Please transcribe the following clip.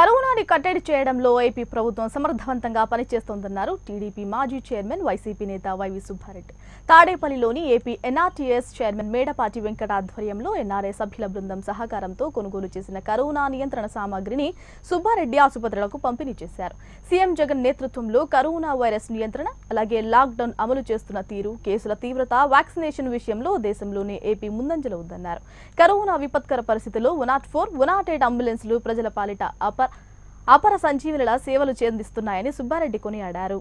కరోనాని కట్టడి చేయడంలో ఏపీ ప్రభుత్వం సమర్థవంతంగా పనిచేస్తోందన్నారు. టీడీపీ మాజీ చైర్మన్ వైసీపీ నేత వైవి సుబ్బారెడ్డి. తాడేపల్లిలోని AP NRTS chairman Medapati Venkata ఆధ్వర్యంలో ఎన్ఆర్ఏ సభ్యుల బృందం సహకారంతో కొనుగోలు చేసిన కరోనా నియంత్రణ సామాగ్రిని సుబ్బారెడ్డి ఆసుపత్రులకు పంపిణీ చేశారు. సీఎం జగన్ నేతృత్వంలో కరోనా వైరస్ నియంత్రణ అలాగే లాక్డౌన్ అమలు చేస్తున్న తీరు కేసుల తీవ్రత వ్యాక్సినేషన్ విషయంలో దేశంలోనే ఏపీ ముందంజలో ఉందన్నారు. కరోనా విపత్కర పరిస్థితుల్లో one nought four one nought eight అంబులెన్స్లు ప్రజల పాలిట అపర్ అపర సంజీవుల సేవలు చెందిస్తున్నాయని సుబ్బారెడ్డి కొనియాడారు.